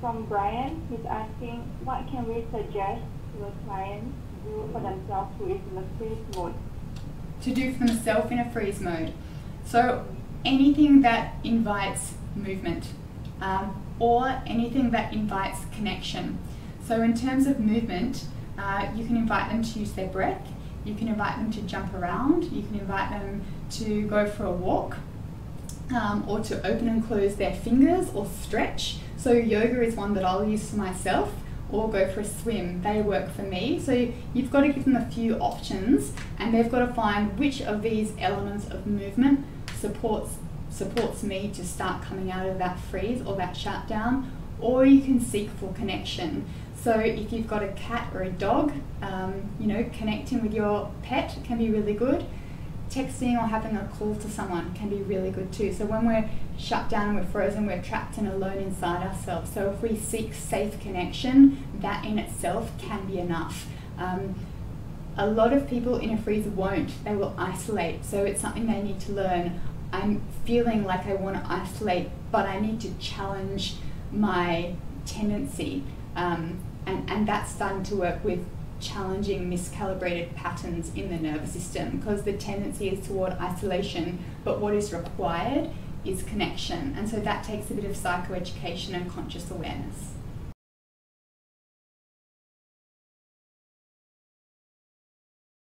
From Brian, he's asking, what can we suggest to a client do for themselves who is in the freeze mode? To do for themselves in a freeze mode. So anything that invites movement um, or anything that invites connection. So in terms of movement, uh, you can invite them to use their breath, you can invite them to jump around, you can invite them to go for a walk, um, or to open and close their fingers or stretch. So yoga is one that I'll use for myself or go for a swim. They work for me. So you've got to give them a few options and they've got to find which of these elements of movement supports supports me to start coming out of that freeze or that shutdown or you can seek for connection. So if you've got a cat or a dog, um, you know, connecting with your pet can be really good texting or having a call to someone can be really good too. So when we're shut down and we're frozen, we're trapped and alone inside ourselves. So if we seek safe connection, that in itself can be enough. Um, a lot of people in a freeze won't. They will isolate. So it's something they need to learn. I'm feeling like I want to isolate, but I need to challenge my tendency. Um, and, and that's starting to work with challenging miscalibrated patterns in the nervous system because the tendency is toward isolation, but what is required is connection. And so that takes a bit of psychoeducation and conscious awareness.